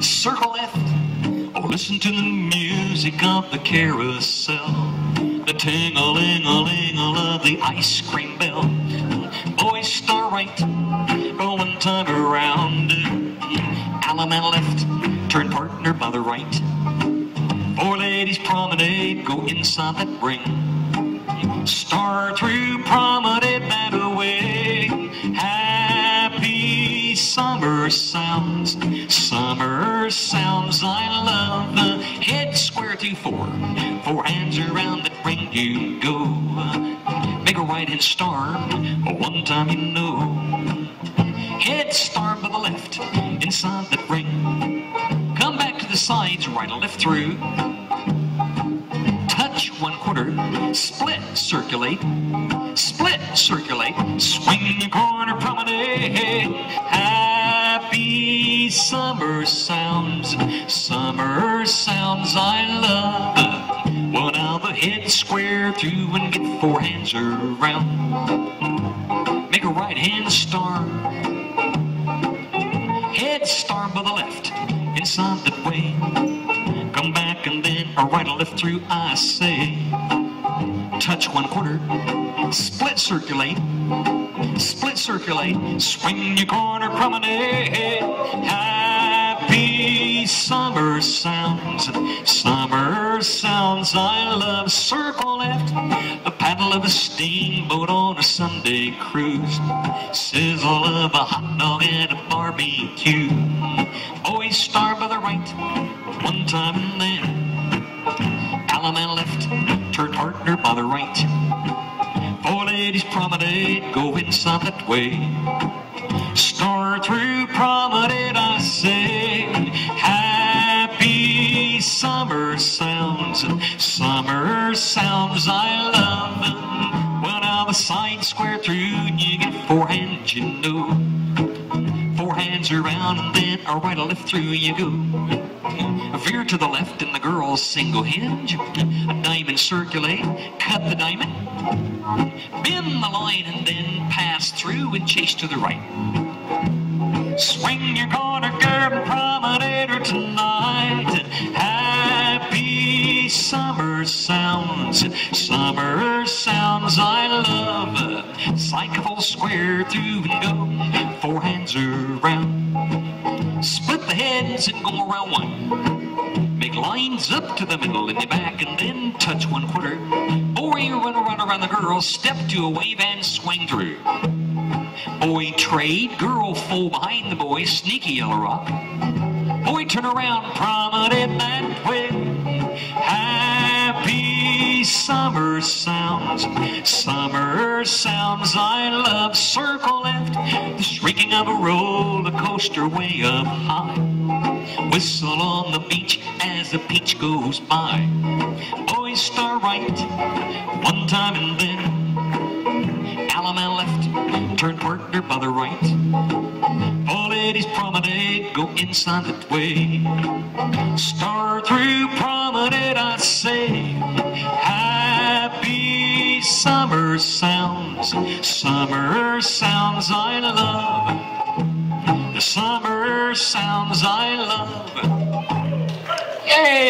Circle left, or listen to the music of the carousel. The ting-a-ling-a-ling of the ice cream bell. Boys star right, go one time around. Allemande left, turn partner by the right. Four ladies promenade, go inside that ring. Star through promenade that way. Summer sounds, summer sounds I love. Head square four, four hands around that ring you go. Make a right hand star, one time you know. Head star by the left, inside that ring. Come back to the sides, right or left through touch one quarter, split, circulate, split, circulate, swing the sounds, summer sounds I love. Well, now the head square through and get four hands around. Make a right hand star, head star by the left, inside that way. Come back and then a right or left through, I say. Touch one quarter, split circulate, split circulate, swing your corner promenade. Summer sounds, summer sounds I love. Circle left, the paddle of a steamboat on a Sunday cruise. Sizzle of a hot dog and a barbecue. Boys star by the right, one time and then. Allemande left, turn partner by the right. Four ladies promenade, go inside that way. Star through promenade, I say. Four hands around and then a right a left through you go. A Veer to the left and the girls single hinge. A diamond circulate, cut the diamond. Bend the line and then pass through and chase to the right. Swing your corner, girl, promenader tonight. Sounds, summer sounds I love. Cycle square through and go, four hands around. Split the heads and go around one. Make lines up to the middle and the back and then touch one quarter. Boy, run around around the girl, step to a wave and swing through. Boy trade, girl full behind the boy, sneaky yellow rock. Boy turn around, promenade that way. Summer sounds, summer sounds I love. Circle left, the shrieking of a roller coaster way up high. Whistle on the beach as the peach goes by. Boys star right, one time and then. Allemande left, turn partner by the right. All ladies promenade, go inside that way. Star through promenade, summer sounds, summer sounds I love. The summer sounds I love. Yay!